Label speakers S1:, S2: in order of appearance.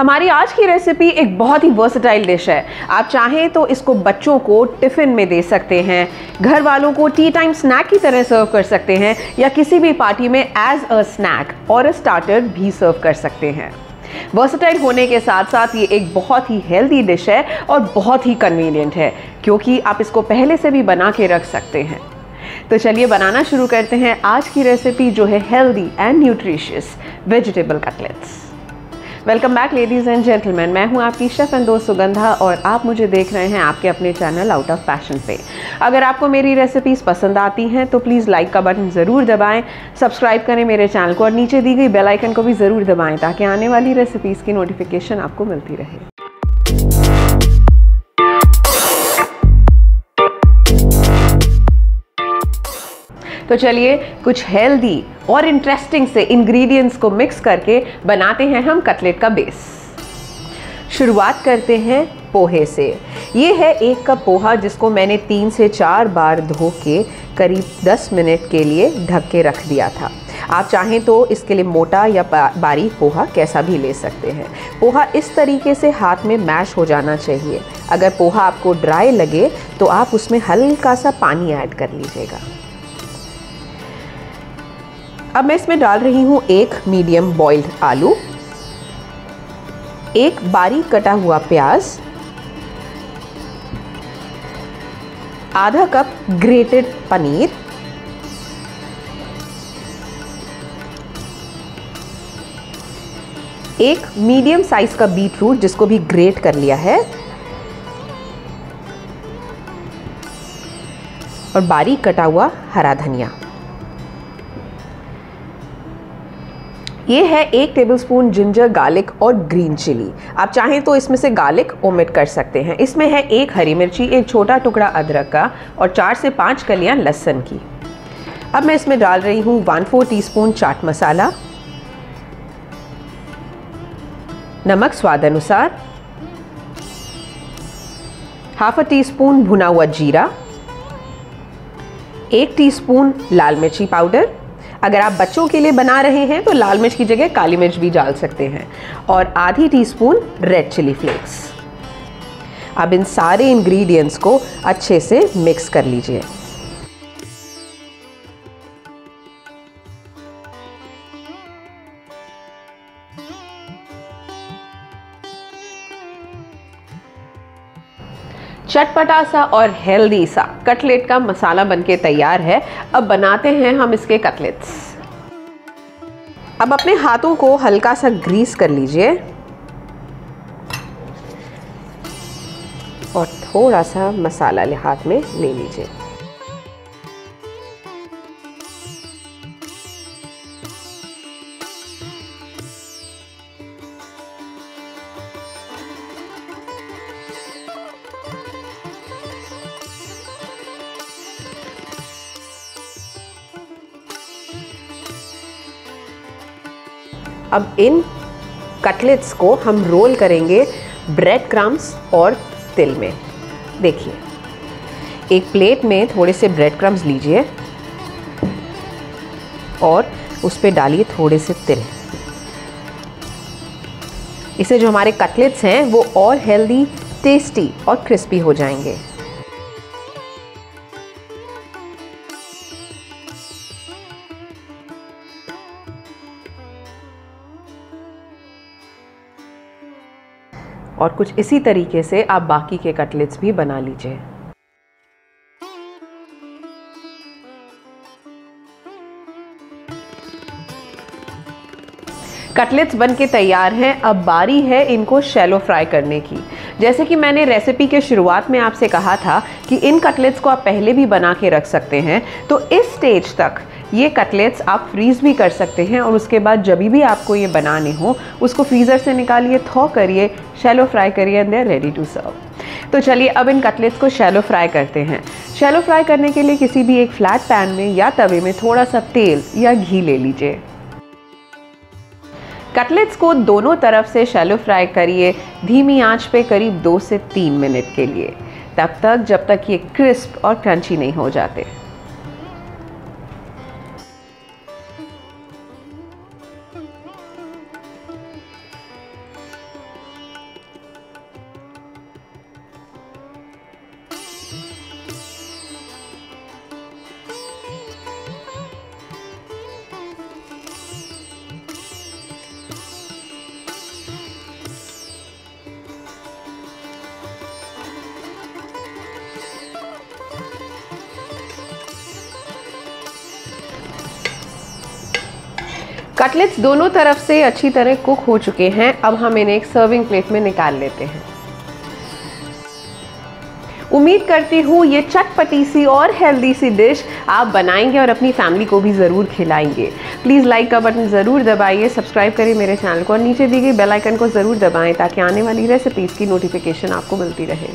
S1: हमारी आज की रेसिपी एक बहुत ही वर्सटाइल डिश है। आप चाहें तो इसको बच्चों को टिफ़िन में दे सकते हैं, घर वालों को टी टाइम स्नैक की तरह सर्व कर सकते हैं, या किसी भी पार्टी में एज अ स्नैक और अ स्टार्टर भी सर्व कर सकते हैं। वर्सटाइल होने के साथ साथ ये एक बहुत ही हेल्दी डिश है और बहुत ही कन्वीनियंट है, क्योंकि आप इसको पहले से भी बना के रख सकते हैं। तो चलिए बनाना शुरू करते हैं आज की रेसिपी जो है healthy and nutritious vegetable cutlets welcome back ladies and gentleman मैं हूँ आपकी शेफ़ एंड दोस्त सुगंधा और आप मुझे देख रहे हैं आपके अपने चैनल आउट ऑफ़ फ़ैशन पे। अगर आपको मेरी रेसिपीज़ पसंद आती हैं तो प्लीज़ लाइक का बटन ज़रूर दबाएँ सब्सक्राइब करें मेरे चैनल को और नीचे दी गई बेलाइकन को भी ज़रूर दबाएँ, ताकि आने वाली रेसिपीज़ की नोटिफिकेशन आपको मिलती रहे। तो चलिए कुछ हेल्दी और इंटरेस्टिंग से इंग्रेडिएंट्स को मिक्स करके बनाते हैं हम कटलेट का बेस शुरुआत करते हैं पोहे से. ये है एक कप पोहा जिसको मैंने तीन से चार बार धो के करीब 10 मिनट के लिए ढक के रख दिया था. आप चाहें तो इसके लिए मोटा या बारीक पोहा कैसा भी ले सकते हैं. पोहा इस तरीके से हाथ में मैश हो जाना चाहिए. अगर पोहा आपको ड्राई लगे तो आप उसमें हल्का सा पानी ऐड कर लीजिएगा. अब मैं इसमें डाल रही हूँ एक मीडियम बॉइल्ड आलू, एक बारीक कटा हुआ प्याज, आधा कप ग्रेटेड पनीर, एक मीडियम साइज़ का बीट रूट जिसको भी ग्रेट कर लिया है, और बारीक कटा हुआ हरा धनिया। ये है एक टेबलस्पून जिंजर गार्लिक और ग्रीन चिली आप चाहें तो इसमें से गार्लिक ओमिट कर सकते हैं. इसमें है एक हरी मिर्ची, एक छोटा टुकड़ा अदरक का और चार से पाँच कलियाँ लहसन की. अब मैं इसमें डाल रही हूँ one four teaspoon chaat masala. नमक स्वाद अनुसार. हाफ़ अ टी स्पून भुना हुआ जीरा. एक टीस्पून लाल मिर्ची पाउडर अगर आप बच्चों के लिए बना रहे हैं तो लाल मिर्च की जगह काली मिर्च भी डाल सकते हैं। और आधी teaspoon red chilli flakes अब इन सारे इंग्रेडिएंट्स को अच्छे से मिक्स कर लीजिए। चटपटा सा और हेल्दी सा कटलेट का मसाला बनके तैयार है। अब बनाते हैं हम इसके कटलेट्स। अब अपने हाथों को हल्का सा ग्रीस कर लीजिए। और थोड़ा सा मसाला हाथ में ले लीजिए। अब इन कटलेट्स को हम रोल करेंगे ब्रेड क्रम्स और तिल में। देखिए, एक प्लेट में थोड़े से ब्रेड क्रम्स लीजिए और उस पर डालिए थोड़े से तिल इससे जो हमारे कटलेट्स हैं, वो और हेल्दी टेस्टी और क्रिस्पी हो जाएँगे। और कुछ इसी तरीके से आप बाकी के कटलेट्स भी बना लीजिए। कटलेट्स बन के तैयार हैं, अब बारी है इनको शैलो फ्राई करने की। जैसे कि मैंने रेसिपी के शुरुआत में आपसे कहा था कि इन कटलेट्स को आप पहले भी बना के रख सकते हैं तो इस स्टेज तक ये कटलेट्स आप फ्रीज़ भी कर सकते हैं और उसके बाद जब भी आपको ये बनाने हो, उसको फ्रीज़र से निकालिए, थॉ करिए शैलो फ्राई करिए and they ready to serve तो चलिए अब इन कटलेट्स को शैलो फ्राई करते हैं। शैलो फ्राई करने के लिए किसी भी एक फ्लैट पैन में या तवे में थोड़ा सा तेल या घी ले लीजिए। कटलेट्स को दोनों तरफ़ से शैलो फ्राई करिए, धीमी आँच पे करीब दो से तीन मिनट के लिए, तब तक जब तक ये क्रिस्प और क्रंची नहीं हो जाते। कटलेट्स दोनों तरफ़ से अच्छी तरह कुक हो चुके हैं। अब हम इन्हें एक सर्विंग प्लेट में निकाल लेते हैं। उम्मीद करती हूँ ये चटपटी सी और हेल्दी सी डिश आप बनाएँगे और अपनी फैमिली को भी ज़रूर खिलाएँगे। प्लीज़ लाइक का बटन ज़रूर दबाइए सब्सक्राइब करिए मेरे चैनल को और नीचे दी गई बेल आइकन को ज़रूर दबाएँ ताकि आने वाली रेसिपीज़ की नोटिफिकेशन आपको मिलती रहे।